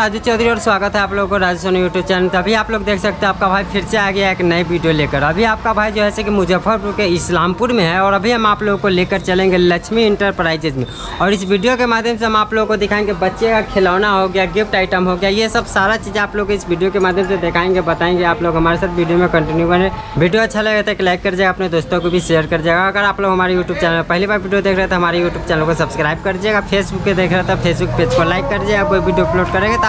राजू चौधरी और स्वागत है आप लोगों को राजू सोनी यूट्यूब चैनल तो अभी आप लोग देख सकते हैं, आपका भाई फिर से आ गया एक नई वीडियो लेकर। अभी आपका भाई जो है से कि मुजफ्फरपुर के इस्लामपुर में है और अभी हम आप लोगों को लेकर चलेंगे लक्ष्मी इंटरप्राइजेज में। और इस वीडियो के माध्यम से हम आप लोगों को दिखाएँगे, बच्चे का खिलौना हो गया गिफ्ट आइटम हो गया, ये सब सारा चीज़ आप लोग इस वीडियो के माध्यम से दिखाएँगे, बताएँगे आप लोग हमारे साथ वीडियो में कंटिन्यू बने वीडियो अच्छा लगे तो एक लाइक कर जाएगा, अपने दोस्तों को भी शेयर कर जाएगा। अगर आप लोग हमारे यूट्यूब चैनल पहली बार वीडियो देख रहे थे तो हमारे यूट्यूब चैनल को सब्सक्राइब कर जाएगा। फेसबुक पर देख रहे थे फेसबुक पेज को लाइक कर जाएगा। कोई वीडियो अपलोड करेंगे तो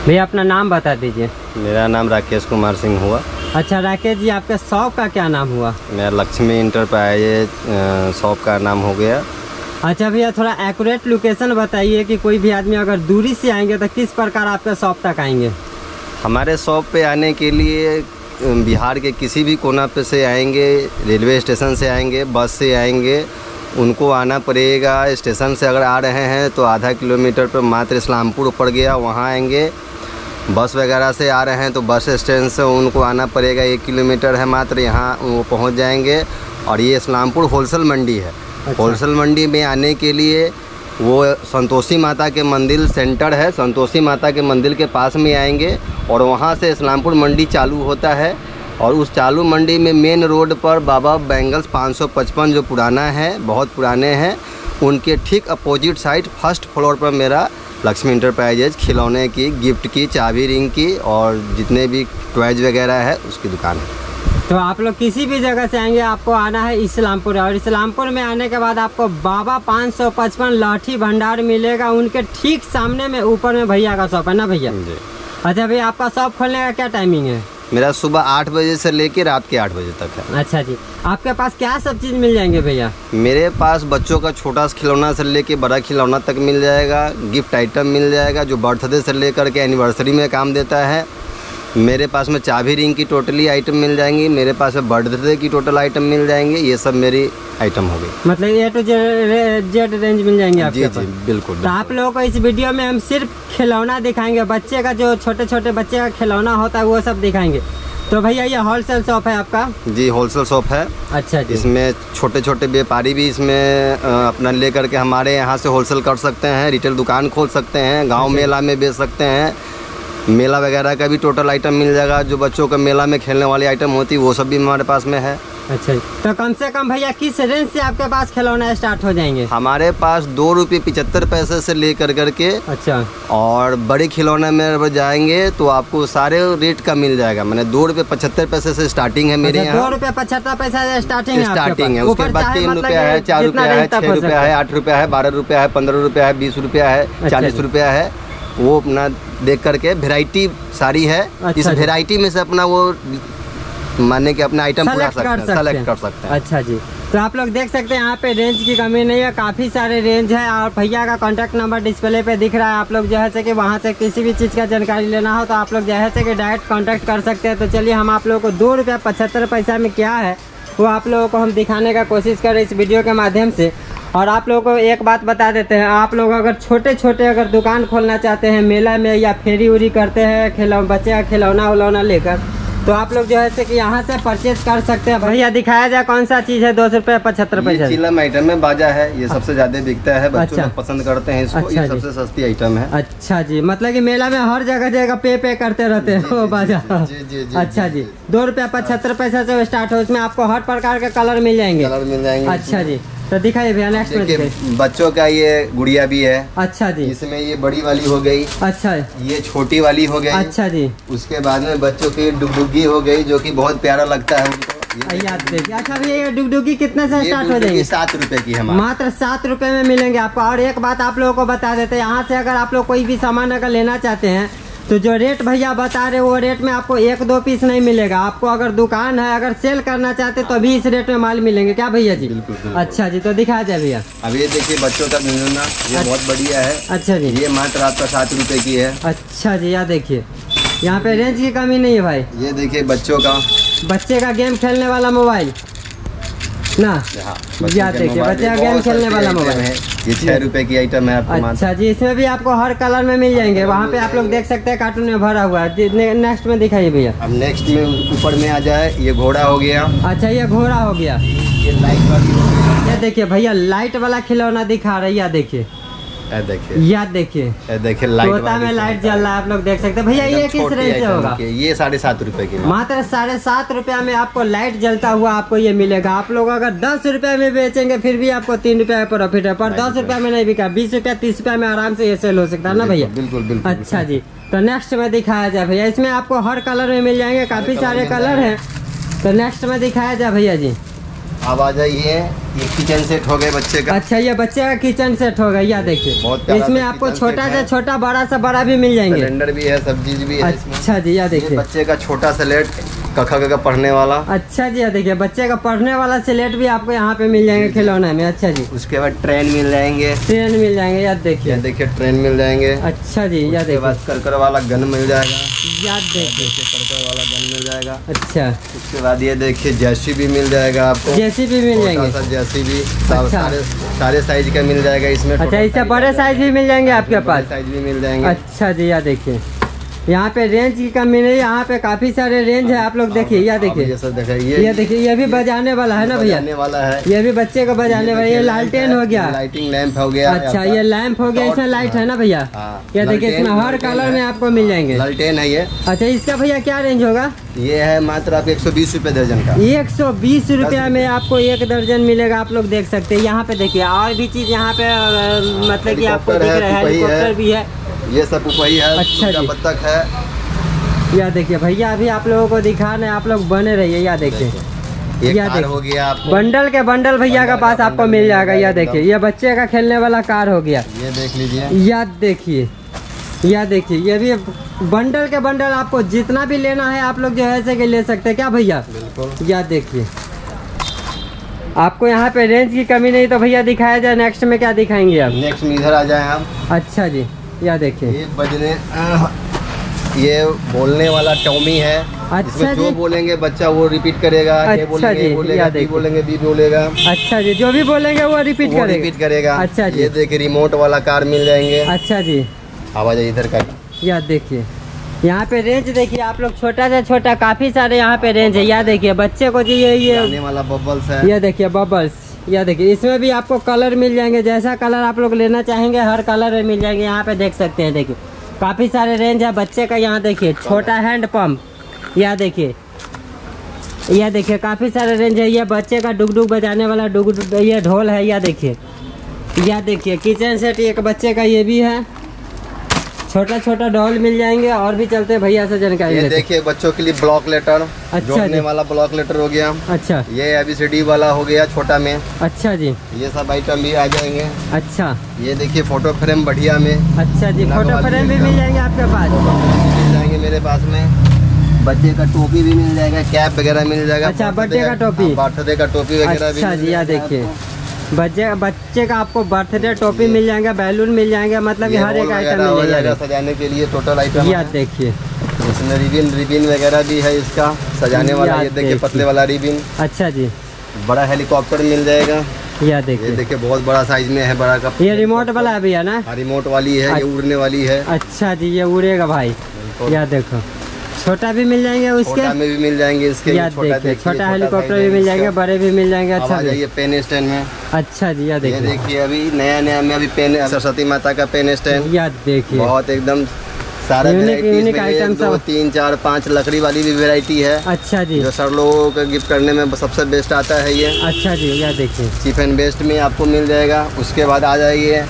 अपना नाम बता दीजिए। मेरा नाम राकेश कुमार सिंह हुआ। अच्छा राकेश जी आपके शॉप का क्या नाम हुआ? मेरा लक्ष्मी इंटरप्राइजेज अ, शॉप का नाम हो गया। अच्छा भैया थोड़ा एक्यूरेट लोकेशन बताइए कि कोई भी आदमी अगर दूरी से आएँगे तो किस प्रकार आपके शॉप तक आएँगे? हमारे शॉप पे आने के लिए बिहार के किसी भी कोना पे से आएँगे रेलवे स्टेशन से आएँगे बस से आएँगे उनको आना पड़ेगा। स्टेशन से अगर आ रहे हैं तो आधा किलोमीटर पर मात्र इस्लामपुर पड़ गया वहाँ आएँगे। बस वगैरह से आ रहे हैं तो बस स्टैंड से उनको आना पड़ेगा एक किलोमीटर है मात्र यहाँ वो पहुँच जाएँगे। और ये इस्लामपुर होलसेल मंडी है। अच्छा। होलसेल मंडी में आने के लिए वो संतोषी माता के मंदिर सेंटर है संतोषी माता के मंदिर के पास में आएँगे और वहाँ से इस्लामपुर मंडी चालू होता है। और उस चालू मंडी में मेन रोड पर बाबा बैंगल्स 555 जो पुराना है बहुत पुराने हैं उनके ठीक अपोजिट साइड फ़र्स्ट फ्लोर पर मेरा लक्ष्मी इंटरप्राइजेज खिलौने की गिफ्ट की चाबी रिंग की और जितने भी टॉयज वगैरह है उसकी दुकान है। तो आप लोग किसी भी जगह से आएँगे आपको आना है इस्लामपुर और इस्लामपुर में आने के बाद आपको बाबा 555 लाठी भंडार मिलेगा उनके ठीक सामने में ऊपर में भैया का शॉप है ना भैया? अच्छा भैया आपका शॉप खोलने का क्या टाइमिंग है? मेरा सुबह आठ बजे से लेके रात के आठ बजे तक है। अच्छा जी। आपके पास क्या सब चीज़ मिल जाएँगे भैया? मेरे पास बच्चों का छोटा सा खिलौना से लेके बड़ा खिलौना तक मिल जाएगा गिफ्ट आइटम मिल जाएगा जो बर्थडे से लेकर के एनिवर्सरी में काम देता है। मेरे पास में चाबी रिंग की टोटली आइटम मिल जाएँगी मेरे पास में बर्थडे की टोटल आइटम मिल जाएँगे ये सब मेरी आइटम हो गई। मतलब ए टू जेड रेंज मिल जाएँगे आपके जी पास? बिल्कुल तो आप लोगों को इस वीडियो में हम सिर्फ़ खिलौना दिखाएँगे बच्चे का जो छोटे छोटे बच्चे का खिलौना होता है वो सब दिखाएँगे। तो भैया ये होलसेल शॉप है आपका? जी होलसेल शॉप है। अच्छा जी। इसमें छोटे छोटे व्यापारी भी इसमें अपना लेकर के हमारे यहाँ से होलसेल कर सकते हैं रिटेल दुकान खोल सकते हैं गाँव मेला में बेच सकते हैं। मेला वगैरह का भी टोटल आइटम मिल जाएगा जो बच्चों का मेला में खेलने वाली आइटम होती है वो सब भी हमारे पास में है। अच्छा तो कम से कम भैया किस रेंज से आपके पास खिलौना स्टार्ट हो जाएँगे? हमारे पास दो रुपये पिचहत्तर पैसे से लेकर करके अच्छा। और बड़े खिलौने में अगर जाएँगे तो आपको सारे रेट का मिल जाएगा। मैंने दो रुपये पचहत्तर पैसे से स्टार्टिंग है मेरे यहाँ दो रुपये पचहत्तर पैसा से स्टार्टिंग स्टार्टिंग है उसके बाद तीन मतलब रुपया है चार रुपया है छह रुपया है आठ रुपया है बारह रुपया है पंद्रह रुपया है बीस रुपया है चालीस जी। रुपया है। वो अपना देख करके वेराइटी सारी है। अच्छा इस वेराइटी में से अपना वो माने कि अपना आइटम पूरा सकते हैं सेलेक्ट कर सकते हैं। अच्छा जी। तो आप लोग देख सकते हैं यहाँ पे रेंज की कमी नहीं है काफ़ी सारे रेंज है और भैया का कॉन्टैक्ट नंबर डिस्प्ले पे दिख रहा है। आप लोग जो है से कि वहाँ से किसी भी चीज़ का जानकारी लेना हो तो आप लोग जो है से कि डायरेक्ट कॉन्टैक्ट कर सकते हैं। तो चलिए हम आप लोगों को दो रुपया पचहत्तर पैसा में क्या है वो आप लोगों को हम दिखाने का कोशिश करें इस वीडियो के माध्यम से। और आप लोगों को एक बात बता देते हैं आप लोग अगर छोटे छोटे अगर दुकान खोलना चाहते हैं मेला में या फेरी उरी करते हैं खिलौ बच्चे का खिलौना उलौना लेकर तो आप लोग जो है से कि यहाँ से परचेज कर सकते हैं। भैया दिखाया जाए कौन सा चीज़ है दो सौ रुपये पचहत्तर पैसे? चिलम आइटम में बाजा है ये सबसे ज़्यादा बिकता है बच्चों अच्छा। पसंद करते हैं इसको अच्छा ये सबसे सस्ती आइटम है। अच्छा जी मतलब कि मेला में हर जगह जगह पे पे करते रहते हैं वो बाजा। जी, जी, जी, अच्छा जी, दो रुपया पचहत्तर पैसा से स्टार्ट हो उसमें आपको हर प्रकार के कलर मिल जाएँगे। कलर मिल जाएँगे। अच्छा जी। तो दिखाइए भैया नेक्स्ट में बच्चों का ये गुड़िया भी है। अच्छा जी। इसमें ये बड़ी वाली हो गई। अच्छा। ये छोटी वाली हो गई। अच्छा जी। उसके बाद में बच्चों की डुगडुगी हो गई जो कि बहुत प्यारा लगता है उनको। याद देखिए। अच्छा भैया ये डुगडुगी कितने से स्टार्ट हो जाएगी? सात रुपए की है हमारी मात्र सात रुपए में मिलेंगे आपको। और एक बात आप लोगों को बता देते हैं यहाँ से अगर आप लोग कोई भी सामान अगर लेना चाहते हैं तो जो रेट भैया बता रहे वो रेट में आपको एक दो पीस नहीं मिलेगा। आपको अगर दुकान है अगर सेल करना चाहते तो अभी इस रेट में माल मिलेंगे। क्या भैया जी? बिल्कुल, बिल्कुल। अच्छा जी तो दिखा जाए भैया। अब ये देखिए बच्चों का मिलना ये बहुत बढ़िया है। अच्छा जी। ये मात्र आपका सात रुपए की है। अच्छा जी या देखिए। यहाँ पे रेंज की कमी नहीं है भाई। ये देखिए बच्चों का। बच्चे का गेम खेलने वाला मोबाइल। ना हाँ, के देखिए, बच्चे गेम खेलने वाला मोबाइल। है ये छह रुपए की आइटम है आपको अच्छा जी इसमें भी आपको हर कलर में मिल जाएँगे। वहाँ पे आप लोग देख सकते हैं कार्टून में भरा हुआ है। ने, नेक्स्ट में दिखाइए भैया। अब नेक्स्ट में ऊपर में आ जाए ये घोड़ा हो गया। अच्छा ये घोड़ा हो गया। ये लाइट वाली ये देखिए भैया लाइट वाला खिलौना दिखा रही है देखिए। देखिए। या देखिए। देखिए लाइट तोता में लाइट जल रहा है आप लोग देख सकते हैं। भैया ये किस रेंज से होगा? ये साढ़े सात रुपए की मात्र। मात्र साढ़े सात रुपया में आपको लाइट जलता हुआ आपको ये मिलेगा। आप लोग अगर दस रुपया में बेचेंगे फिर भी आपको तीन रुपया प्रॉफिट है। पर दस रुपया में नहीं बिका बीस रुपया तीस रुपया में आराम से ये सेल हो सकता है ना भैया? बिल्कुल बिल्कुल अच्छा जी। तो नेक्स्ट में दिखाया जाए भैया इसमें आपको हर कलर में मिल जाएँगे काफ़ी सारे कलर है। तो नेक्स्ट में दिखाया जाए भैया जी। अब आ जाइए। ये किचन सेट हो गए बच्चे का। अच्छा ये बच्चे का किचन सेट होगा या देखिए। इसमें आपको छोटा से छोटा बड़ा से बड़ा भी मिल जाएँगे। सिलेंडर भी है सब चीज़ भी है अच्छा जी या ये देखिए। बच्चे का छोटा स्लेट कखा का पढ़ने वाला। अच्छा जी देखिए बच्चे का पढ़ने वाला सिलेट भी आपको यहाँ पे मिल जाएँगे खिलौने में। अच्छा जी। उसके बाद ट्रेन मिल जाएँगे। ट्रेन मिल जाएँगे याद देखिए। देखिए ट्रेन मिल जाएँगे। अच्छा जी या उसके देखिए। बाद करकर वाला गन मिल जाएगा। याद देखिए। करकर वाला गन मिल जाएगा। अच्छा। उसके बाद ये देखिए जैसी भी मिल जाएगा आपको। जैसी भी मिल जाएँगे। सा जैसी भी सब अच्छा। सारे सारे साइज़ का मिल जाएगा इसमें अच्छा इससे बड़े साइज़ भी मिल जाएँगे आपके पास? साइज़ भी मिल जाएँगे। अच्छा जी यहाँ देखिए। यहाँ पे रेंज की कमी नहीं यहाँ पे काफ़ी सारे रेंज है आप लोग देखिए या अब ये देखिए सब देखिए ये ये देखिए ये भी बजाने वाला है ना भैया? वाला है। ये भी बच्चे को बजाने वाला ये लालटेन हो गया। लाइटिंग लैंप हो गया अच्छा ये लैंप हो गया इसमें लाइट है ना भैया? हाँ, ये देखिए इसमें हर कलर में आपको मिल जाएँगे। लालटेन है ये। अच्छा इसका भैया क्या रेंज होगा? ये है मात्र आप एक सौ बीस रूपए दर्जन का। एक सौ बीस रुपया में आपको एक दर्जन मिलेगा आप लोग देख सकते हैं। यहाँ पे देखिए और भी चीज़ यहाँ पे मतलब कि आपको दिख रहा है। हेलीकॉप्टर भी है। ये सब उपही है अच्छा जी। बत्तख है। या देखिए भैया अभी आप लोगों को दिखा रहे आप लोग बने रहिए या देखिए। ये कार हो गया आपको। बंडल के बंडल भैया का पास आपको मिल जाएगा या जाएगा देखिए ये बच्चे का खेलने वाला कार हो गया। ये देख लीजिए। या देखिए या देखिए ये भी बंडल के बंडल आपको जितना भी लेना है आप लोग जो है ऐसे के ले सकते हैं। क्या भैया? बिल्कुल। या देखिए। आपको यहाँ पे रेंज की कमी नहीं तो भैया दिखाया जाए नेक्स्ट में क्या दिखाएँगे आप? नेक्स्ट में इधर आ जाए हम। अच्छा जी। या देखिए। ये बजने ये बोलने वाला टॉमी है। अच्छा इसमें जो जी। बोलेंगे बच्चा वो रिपीट करेगा ये अच्छा बोलेंगे जी, ये बोलेगा या बी बोलेंगे बी बोलेगा। अच्छा जी जो भी बोलेंगे वो रिपीट वो करेगा। रिपीट करेगा। अच्छा जी। ये देखिए रिमोट वाला कार मिल जाएँगे। अच्छा जी। आवाज़ इधर का। या देखिए। यहाँ पे रेंज देखिए आप लोग छोटा से छोटा काफ़ी सारे यहाँ पे रेंज है। या देखिए बच्चे को जी ये ये वाला बबल्स है। ये देखिए बबल्स या देखिए इसमें भी आपको कलर मिल जाएँगे। जैसा कलर आप लोग लेना चाहेंगे हर कलर में मिल जाएँगे। यहाँ पे देख सकते हैं देखिए। काफ़ी सारे रेंज है। बच्चे का यहाँ देखिए छोटा हैंड पंप या देखिए। यह देखिए काफ़ी सारे रेंज है। यह बच्चे का डुग डुग बजाने वाला डुग डुग ये ढोल है। या देखिए। यह देखिए किचन सेट एक बच्चे का ये भी है। छोटा छोटा डॉल मिल जाएँगे और भी चलते हैं भैया से जानकारी ये देखिए बच्चों के लिए ब्लॉक लेटर अच्छा जोड़ने जी। वाला ब्लॉक लेटर हो गया। अच्छा। ये अभी वाला हो गया छोटा में। अच्छा जी। ये सब आइटम भी आ जाएँगे। अच्छा। ये देखिए फ़ोटो फ्रेम बढ़िया में। अच्छा जी फ़ोटो फ्रेम भी मिल जाएँगे आपके पास। मिल जाएँगे मेरे पास में। बच्चे का टोपी भी मिल जाएगा कैप वगैरह मिल जाएगा। अच्छा, बर्थडे का टोपी। हाँ, बर्थडे का टोपी वगैरह भी अच्छा जी या देखिए। बच्चे बच्चे का आपको बर्थडे टोपी मिल जाएगा बैलून मिल जाएँगे मतलब हर एक आइटम मिल जाएगा सजाने के लिए टोटल आइटम या है। देखिए। इसमें रिबिन रिबिन वगैरह भी है इसका सजाने वाला ये देखिए। पतले वाला रिबिन अच्छा जी। बड़ा हेलीकॉप्टर मिल जाएगा। या ये देखिए। देखिए बहुत बड़ा साइज़ में है बड़ा का ये रिमोट वाला है भैया ना? हाँ, रिमोट वाली है ये अच्छा। उड़ने वाली है। अच्छा जी ये उड़ेगा भाई। बिल्कुल। या देखो। छोटा भी मिल जाएँगे उसके? में भी मिल जाएँगे इसके या छोटा छोटा हेलीकॉप्टर भी मिल जाएँगे बड़े भी मिल जाएँगे अच्छा जाइए पेन स्टैंड में। अच्छा जी या ये देखिए। देखिए अभी नया नया में अभी पेन सरस्वती माता का पेन स्टैंड। या देखिए। बहुत एकदम सारा दो तीन चार पाँच लकड़ी वाली भी वेराइटी है। अच्छा जी। जो सर लोगों को गिफ्ट करने में सबसे बेस्ट आता है ये। अच्छा जी या देखिए। चीप एंड बेस्ट में आपको मिल जाएगा। उसके बाद आ जाइए।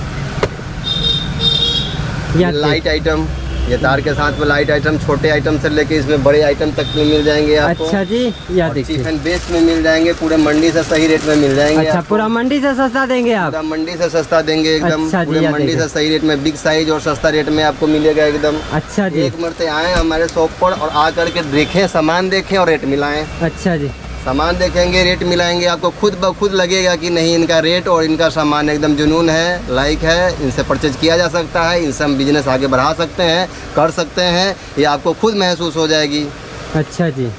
लाइट आइटम ये तार के साथ में लाइट आइटम छोटे आइटम से लेके इसमें बड़े आइटम तक में मिल जाएँगे आपको। अच्छा जी या एंड बेस्ट में मिल जाएँगे पूरे मंडी से सही रेट में मिल जाएँगे अच्छा पूरा मंडी से सस्ता देंगे आप? पूरा मंडी से सस्ता देंगे एकदम अच्छा पूरे मंडी। से सही रेट में बिग साइज़ और सस्ता रेट में आपको मिलेगा एकदम। अच्छा जी। एक मरते आए हमारे शॉप पर और आ करके देखें सामान देखें और रेट मिलाएँ। अच्छा जी। सामान देखेंगे रेट मिलाएँगे आपको खुद ब खुद लगेगा कि नहीं इनका रेट और इनका सामान एकदम जुनून है लाइक है इनसे परचेज किया जा सकता है इनसे हम बिज़नेस आगे बढ़ा सकते हैं कर सकते हैं ये आपको खुद महसूस हो जाएगी। अच्छा जी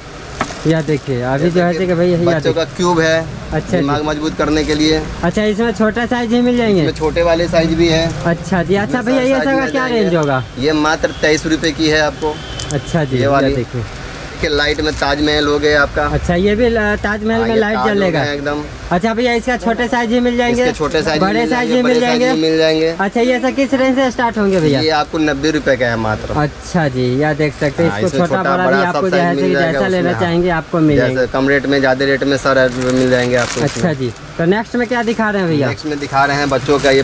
यह देखिए अभी जो है कि भाई यह बच्चों का क्यूब है अच्छा दिमाग मज़बूत करने के लिए। अच्छा इसमें छोटा साइज़ ही मिल जाएँगे? इसमें छोटे वाले साइज़ भी है। अच्छा जी अच्छा भैया ये सब क्या रेंज होगा? ये मात्र तेईस रुपए की है आपको। अच्छा जी ये वाली। देखिए। के लाइट में ताजमहल हो गया आपका। अच्छा ये भी ताजमहल हाँ, में लाइट जलेगा? एकदम। अच्छा भैया इसका छोटे साइज़ ही मिल जाएँगे? छोटे साइज़ बड़े साइज़ ही मिल जाएँगे? मिल जाएँगे। अच्छा ये सब किस रेंज से स्टार्ट होंगे भैया? ये आपको नब्बे रुपए का है मात्र। अच्छा जी यह देख सकते हैं हाँ, इसको छोटा बड़ा भी आपको जैसे लेना हाँ। चाहेंगे आपको मिल जाएँगे। कम रेट में ज़्यादा रेट में सारा मिल जाएँगे आपको अच्छा जी तो नेक्स्ट में क्या दिखा रहे हैं भैया? नेक्स्ट में दिखा रहे हैं बच्चों का ये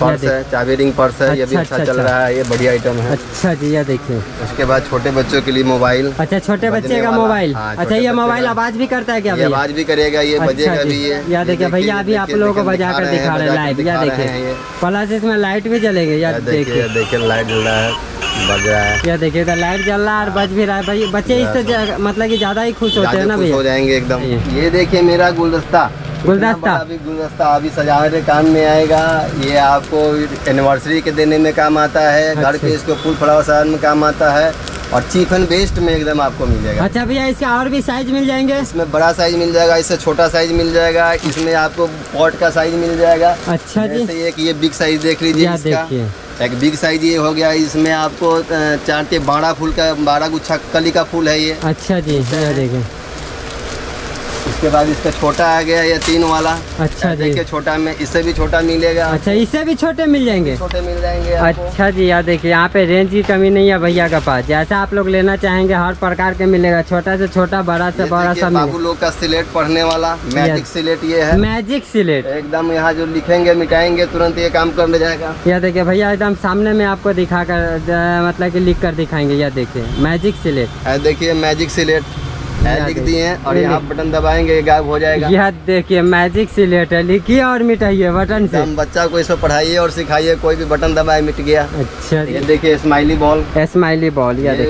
पर्स है चाबी रिंग पर्स है ये भी अच्छा, अच्छा अच्छा, चल अच्छा। रहा है ये बढ़िया आइटम है। अच्छा जी यह देखिए। उसके बाद छोटे बच्चों के लिए मोबाइल। अच्छा छोटे बच्चे का मोबाइल। हाँ, अच्छा ये मोबाइल आवाज़ भी करता है क्या भैया? आवाज़ भी करेगा ये बजेगा अच्छा भी ये। या देखिए भैया अभी आप लोगों को बजा कर दिखा रहे हैं लाइव या देखिए। प्लस इसमें लाइट भी जलेगी या देखिए देखिए। लाइट जल रहा है बज रहा है। या देखिए तो लाइट जल रहा है और बज भी रहा है। भाई बच्चे इससे मतलब कि ज़्यादा ही खुश होते हैं ना खुश हो जाएँगे एकदम। ये। ये देखिए मेरा गुलदस्ता। गुलदस्ता। इतना बड़ा भी गुलदस्ता अभी सजावट के काम में आएगा। ये आपको एनिवर्सरी के देने में काम आता है घर अच्छा। पे इसको फूल फ्लावर सजाने में काम आता है और चीफ एंड बेस्ट में एकदम आपको मिल जाएगा अच्छा भैया इसका और भी साइज़ मिल जाएँगे? इसमें बड़ा साइज़ मिल जाएगा इससे छोटा साइज़ मिल जाएगा इसमें आपको पॉट का साइज़ मिल जाएगा। अच्छा जी। एक ये बिग साइज़ देख लीजिए इसका। एक बिग साइज़ ये हो गया इसमें आपको चार के बारह फूल का बारह गुच्छा कली का फूल है ये। अच्छा जी देखिए इसके बाद इसका छोटा आ गया ये तीन वाला। अच्छा जी। देखिए छोटा में इससे भी छोटा मिलेगा। अच्छा इससे भी छोटे मिल जाएँगे? छोटे मिल जाएँगे अच्छा जी यार देखिए यहाँ पे रेंज की कमी नहीं है भैया के पास। जैसा आप लोग लेना चाहेंगे हर प्रकार के मिलेगा। छोटा से छोटा बड़ा से बड़ा सब बाबू लोग का सिलेट पढ़ने वाला मैजिक सिलेट ये है। Magic slate. एकदम यहाँ जो लिखेंगे मिटाएँगे तुरंत ये काम करने जाएगा। यह देखिए भैया एकदम सामने में आपको दिखा कर मतलब की लिख कर दिखाएँगे। यह देखिए मैजिक सिलेट। देखिए मैजिक सिलेट। यहाँ लिख दिए हैं और यहाँ बटन दबाएँगे ये गायब हो जाएगा। यह देखिए मैजिक सिलेट है लिखिए और मिटाइए बटन से। एकदम बच्चा को इसको पढ़ाइए और सिखाइए कोई भी बटन दबाए मिट गया। अच्छा ये देखिए स्माइली बॉल स्माइली बॉल ये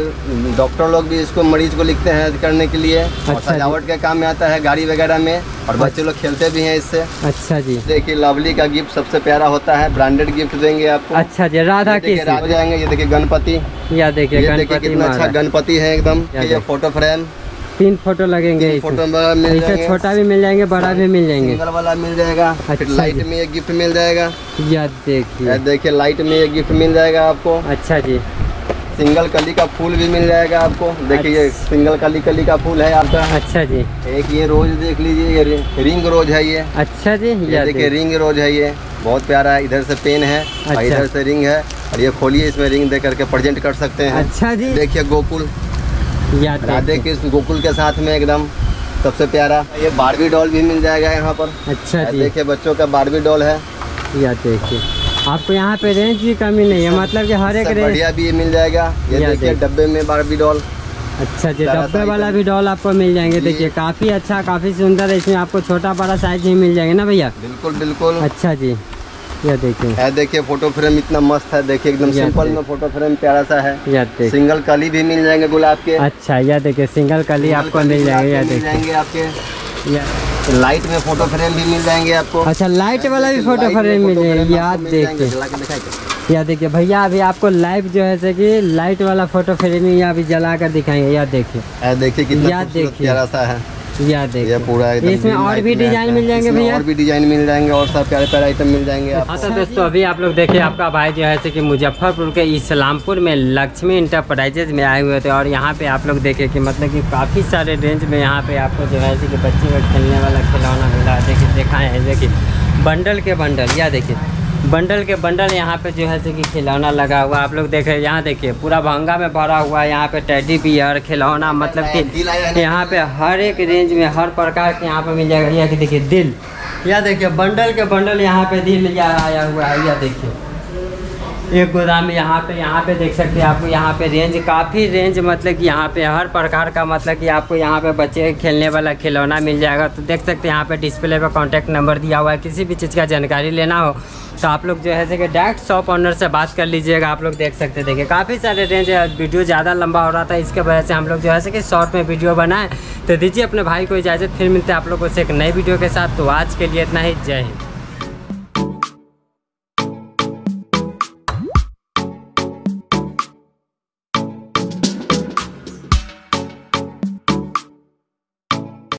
डॉक्टर लोग भी इसको मरीज़ को लिखते हैं करने के लिए। अच्छा सजावट के काम में आता है गाड़ी वगैरह में। और बच्चे लोग खेलते भी हैं इससे। अच्छा जी। देखिए लवली का गिफ्ट सबसे प्यारा होता है ब्रांडेड गिफ्ट देंगे आपको। अच्छा जी राधा ये हो जाएँगे ये देखिए गणपति। यह देखिए गणपति कितना अच्छा गणपति है एकदम। ये फ़ोटो फ्रेम तीन फ़ोटो लगेंगे फ़ोटो छोटा भी मिल जाएँगे बड़ा भी मिल जाएँगे। सिंगल वाला मिल जाएगा अच्छा लाइट में एक गिफ्ट मिल जाएगा। यह देखिए। ये देखिए लाइट में एक गिफ्ट मिल जाएगा आपको। अच्छा जी। सिंगल कली का फूल भी मिल जाएगा आपको। देखिए ये अच्छा। सिंगल कली कली का फूल है आपका। अच्छा जी। एक ये रोज देख लीजिए ये रिंग रोज है ये। अच्छा जी ये देखिए रिंग रोज है ये। बहुत प्यारा है इधर से पेन है और अच्छा। इधर से रिंग है। और ये खोलिए इसमें रिंग दे करके प्रेजेंट कर सकते हैं। अच्छा जी। देखिए गोकुल। यह राधे कृष्ण गोकुल के साथ में एकदम सबसे प्यारा। ये बारबी डॉल भी मिल जाएगा यहाँ पर। अच्छा जी। देखिए बच्चों का बारबी डॉल है। यह देखिए। आपको यहाँ पे रेंज की कमी नहीं है मतलब कि हर एक रेंज बढ़िया भी मिल जाएगा। ये देखिए डब्बे में बारबी डॉल। अच्छा जी डब्बे वाला भी डॉल आपको मिल जाएँगे ये- देखिए काफ़ी अच्छा काफ़ी सुंदर है इसमें आपको छोटा बड़ा साइज़ ही मिल जाएँगे ना भैया? बिल्कुल बिल्कुल। अच्छा जी। यह देखिए है देखिए फ़ोटो फ्रेम इतना मस्त है देखिए एकदम सिंपल में फ़ोटो फ्रेम प्यारा सा है। यह देखिए सिंगल कली भी मिल जाएँगे गुलाब के। अच्छा यह देखिए सिंगल कली आपको मिल जाएँगे यह देखिए जाएँगे आपके। लाइट में फ़ोटो फ्रेम भी मिल जाएँगे आपको। अच्छा लाइट वाला भी फ़ोटो फ्रेम मिल जाएगी। याद। देखिए? यह देखिए भैया अभी आपको लाइव जो है से कि लाइट वाला फ़ोटो फ्रेम ही अभी जला कर दिखाएँगे यह देखिए देखिए कितना। प्यारा सा है। यह ये देखिए। पूरा एकदम इसमें और भी डिज़ाइन मिल जाएँगे भैया? और भी डिज़ाइन मिल जाएँगे और सब प्यारे प्यारे आइटम मिल जाएँगे हाँ तो दोस्तों अभी आप लोग देखिए आपका भाई जो है कि मुजफ्फरपुर के इस्लामपुर में लक्ष्मी इंटरप्राइजेज में आए हुए थे और यहाँ पे आप लोग देखे कि मतलब कि काफ़ी सारे रेंज में यहाँ पे आपको जो है कि बच्चे में खेलने वाला खिलौना मिला। है देखिए दिखाए हैं देखिए बंडल के बंडल या देखिए। बंडल के बंडल यहाँ पे जो है से कि खिलौना लगा हुआ आप लोग देखे यहाँ देखिए, पूरा भंगा में भरा हुआ है। यहाँ पे टेडी बियर, खिलौना मतलब कि यहाँ पे हर एक रेंज में, हर प्रकार के यहाँ पे मिल जाएगा। यह देखिए, दिल। यह देखिए, बंडल के बंडल यहाँ पे दिल आया हुआ है। यह देखिए। एक गोदाम यहाँ पे यहाँ पे देख सकते हैं आपको यहाँ पे रेंज काफ़ी रेंज मतलब कि यहाँ पे हर प्रकार का मतलब कि आपको यहाँ पे बच्चे खेलने वाला खिलौना मिल जाएगा। तो देख सकते हैं यहाँ पे डिस्प्ले पे कांटेक्ट नंबर दिया हुआ है। किसी भी चीज़ का जानकारी लेना हो तो आप लोग जो है कि डायरेक्ट शॉप ऑनर से बात कर लीजिएगा, आप लोग देख सकते देखिए, काफ़ी सारे रेंज वीडियो ज़्यादा लंबा हो रहा था, इसके वजह से हम लोग जो है कि शॉर्ट में वीडियो बनाए। तो दीजिए अपने भाई को इजाज़त, फिर मिलते हैं आप लोगों से एक नई वीडियो के साथ। तो आज के लिए इतना ही। जय हिंद।